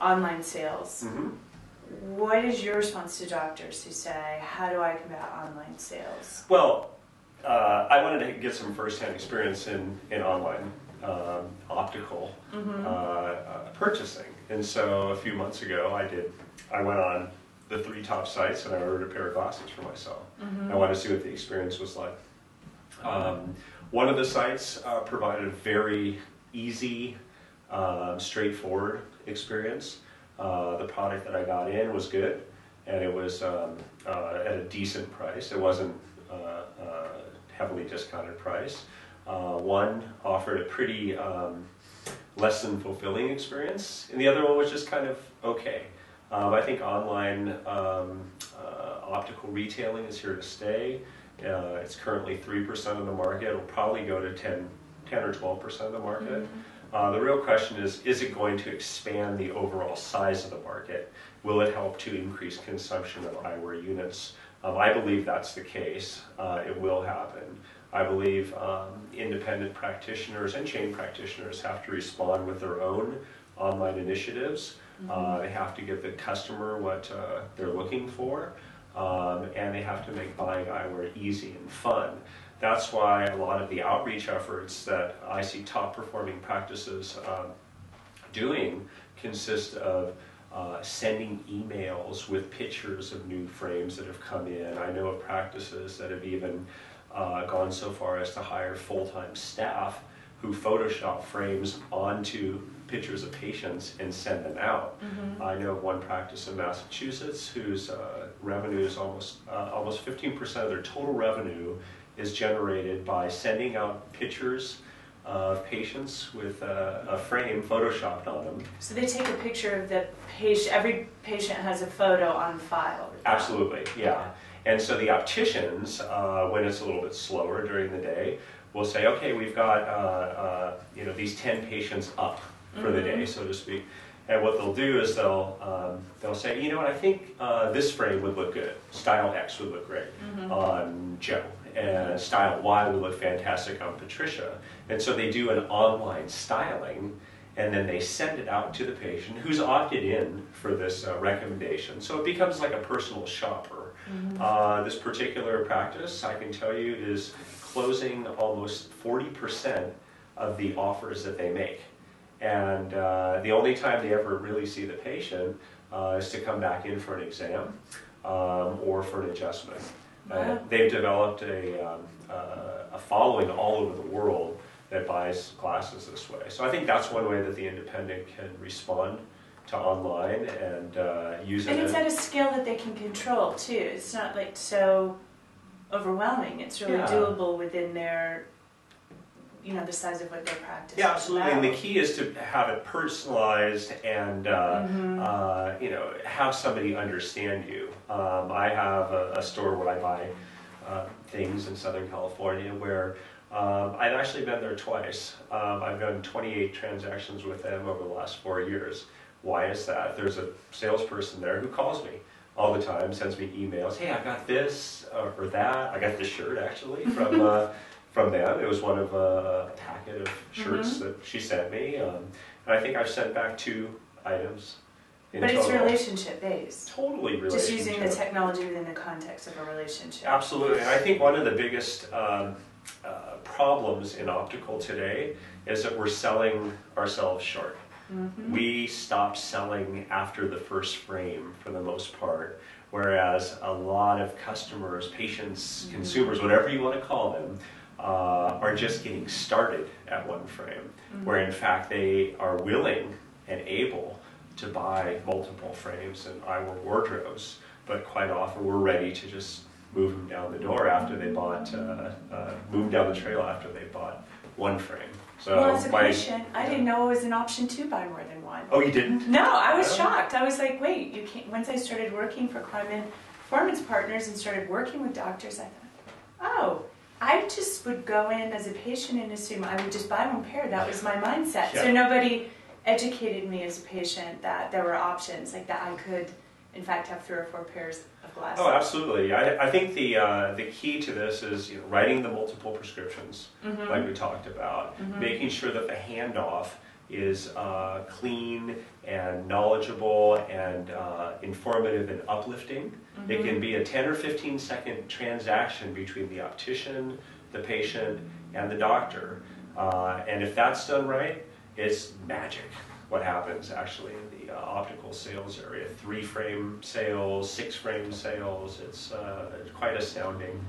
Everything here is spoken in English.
online sales. Mhm. What is your response to doctors who say, "How do I combat online sales?" Well, uh, I wanted to get some firsthand experience in, in online um, optical Mm-hmm. uh, uh, purchasing. And so a few months ago, I did. I went on the three top sites and I ordered a pair of glasses for myself. Mm-hmm. I wanted to see what the experience was like. Um, one of the sites uh, provided a very easy, um, straightforward experience. Uh, the product that I got in was good, and it was um, uh, at a decent price. It wasn't uh, uh, heavily discounted price. Uh, one offered a pretty um, less than fulfilling experience, and the other one was just kind of okay. Um, I think online um, uh, optical retailing is here to stay. Uh, it's currently 3% of the market. It'll probably go to 10, 10 or 12% of the market. Uh, the real question is, is it going to expand the overall size of the market? Will it help to increase consumption of eyewear units? Um, I believe that's the case. Uh, it will happen. I believe um, independent practitioners and chain practitioners have to respond with their own online initiatives. Uh, they have to give the customer what uh, they're looking for, um, and they have to make buying eyewear easy and fun. That's why a lot of the outreach efforts that I see top performing practices um, doing consist of uh, sending emails with pictures of new frames that have come in. I know of practices that have even uh, gone so far as to hire full-time staff who Photoshop frames onto pictures of patients and send them out. Mm-hmm. I know of one practice in Massachusetts whose uh, revenue is almost uh, almost 15% of their total revenue is generated by sending out pictures of patients with a, a frame photoshopped on them. So they take a picture of the patient. Every patient has a photo on file. Absolutely, yeah. And so the opticians, uh, when it's a little bit slower during the day, will say, okay, we've got uh, uh, you know these 10 patients up for the day, so to speak. And what they'll do is they'll um, they'll say, you know what, I think uh, this frame would look good. Style X would look great on Joe, and Style Y would look fantastic on Patricia. And so they do an online styling, and then they send it out to the patient who's opted in for this uh, recommendation. So it becomes like a personal shopper. Uh, this particular practice, I can tell you, is closing almost 40% of the offers that they make. And uh, the only time they ever really see the patient uh, is to come back in for an exam um, or for an adjustment. Uh, Wow. they've developed a, um, uh, a following all over the world that buys glasses this way. So I think that's one way that the independent can respond to online and uh, use it. And it's at a scale that they can control too. It's not like so overwhelming. It's really Yeah. doable within their, you know, the size of what their practice. Yeah, absolutely. And the key is to have it personalized and uh, Mhm. uh, you know have somebody understand you. Um, I have a, a store where I buy uh, things in Southern California where um, I've actually been there twice. Um, I've done 28 transactions with them over the last four years. Why is that? There's a salesperson there who calls me all the time, sends me emails. Hey, I got this uh, or that. I got this shirt actually from uh, from them. It was one of uh, a packet of shirts Mhm. that she sent me, um, and I think I've sent back two items. In But it's relationship based. Totally relationship. Just using the technology within the context of a relationship. Absolutely, and I think one of the biggest um, uh, problems in optical today is that we're selling ourselves short. Mhm. We stop selling after the first frame for the most part, whereas a lot of customers, patients, Mhm. consumers, whatever you want to call them, uh, are just getting started at one frame, Mhm. where in fact they are willing and able to buy multiple frames and eyewear wardrobes, but quite often we're ready to just move them down the door after they bought, uh, uh, move down the trail after they bought one frame. So well, as a patient, I didn't know it was an option to buy more than one. Oh, you didn't? No, I was Oh. shocked. I was like, wait, you can't. Once I started working for Cleinman Performance Partners and started working with doctors, I thought, oh, I just would go in as a patient and assume I would just buy one pair. That was my mindset. So nobody educated me as a patient that there were options, like that I could, in fact, have three or four pairs of glasses. Oh, absolutely. I, I think the uh, the key to this is you know, writing the multiple prescriptions, Mhm. like we talked about, Mhm. making sure that the handoff is uh, clean and knowledgeable and uh, informative and uplifting. It can be a 10 or 15 second transaction between the optician, the patient, and the doctor. Uh, and if that's done right, it's magic what happens actually in the uh, optical sales area. Three frame sales, six frame sales, it's uh, quite astounding.